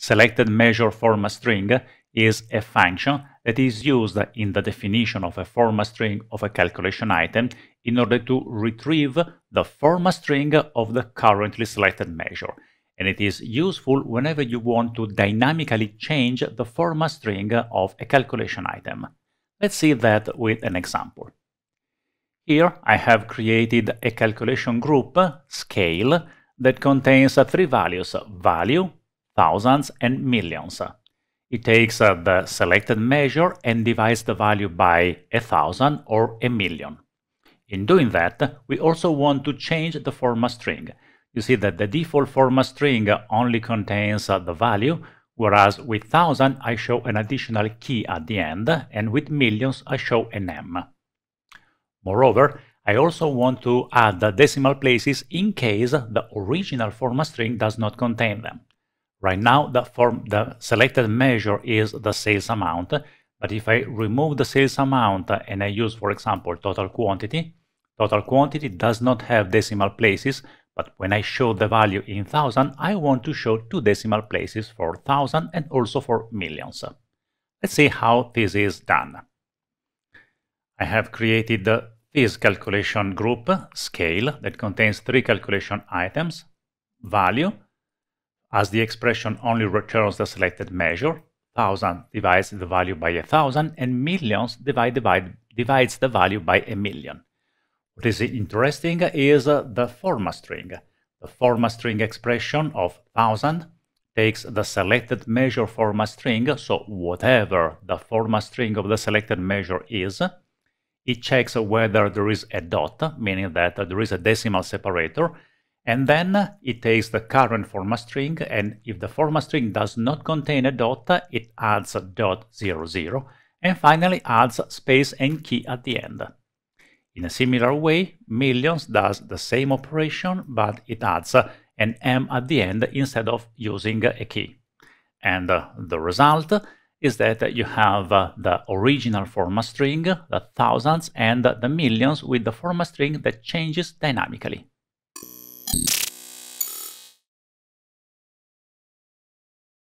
selected measure format string is a function that is used in the definition of a format string of a calculation item in order to retrieve the format string of the currently selected measure. And it is useful whenever you want to dynamically change the format string of a calculation item. Let's see that with an example. Here I have created a calculation group, scale, that contains three values, value, thousands, and millions. It takes uh, the selected measure and divides the value by a thousand or a million. In doing that, we also want to change the format string. You see that the default format string only contains uh, the value, whereas with thousand I show an additional K at the end, and with millions I show an M. Moreover, I also want to add the decimal places in case the original format string does not contain them. Right now, the, form, the selected measure is the sales amount, but if I remove the sales amount and I use, for example, total quantity, total quantity does not have decimal places, but when I show the value in thousand, I want to show two decimal places for thousand and also for millions. Let's see how this is done. I have created the this calculation group, scale, that contains three calculation items, value, as the expression only returns the selected measure, 1000 divides the value by 1000, and millions divide, divide, divides the value by a million. What is interesting is the format string. The format string expression of 1000 takes the selected measure format string, so whatever the format string of the selected measure is, it checks whether there is a dot, meaning that there is a decimal separator, and then it takes the current format string, and if the format string does not contain a dot, it adds a dot zero zero, and finally adds space and K at the end. In a similar way, millions does the same operation, but it adds an M at the end instead of using a K. And uh, the result is that you have uh, the original format string, the thousands, and the millions with the format string that changes dynamically.